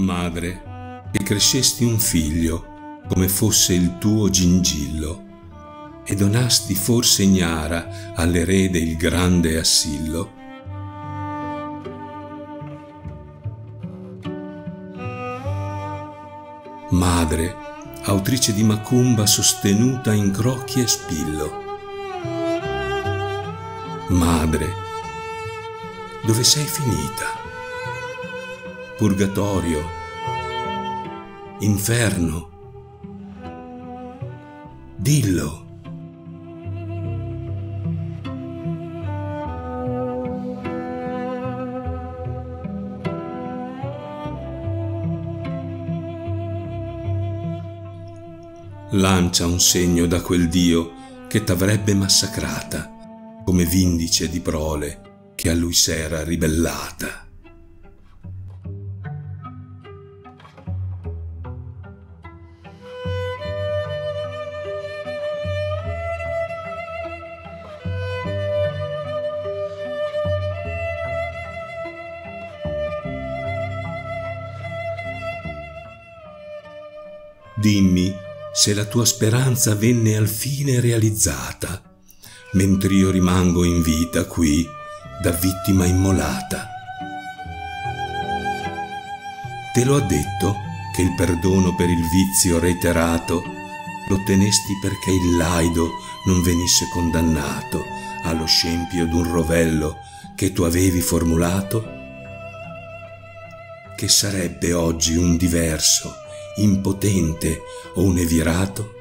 Madre, che crescesti un figlio come fosse il tuo gingillo, e donasti forse ignara all'erede il grande assillo, Madre, autrice di macumba sostenuta in crocchi e spillo. Madre, dove sei finita? Purgatorio, inferno, dillo. Lancia un segno da quel Dio che t'avrebbe massacrata, come vindice di prole che a lui s'era ribellata. Dimmi se la tua speranza venne al fine realizzata, mentre io rimango in vita qui da vittima immolata. Te lo ha detto che il perdono per il vizio reiterato l'ottenesti perché il laido non venisse condannato allo scempio d'un rovello che tu avevi formulato? Che sarebbe oggi un diverso impotente o un evirato?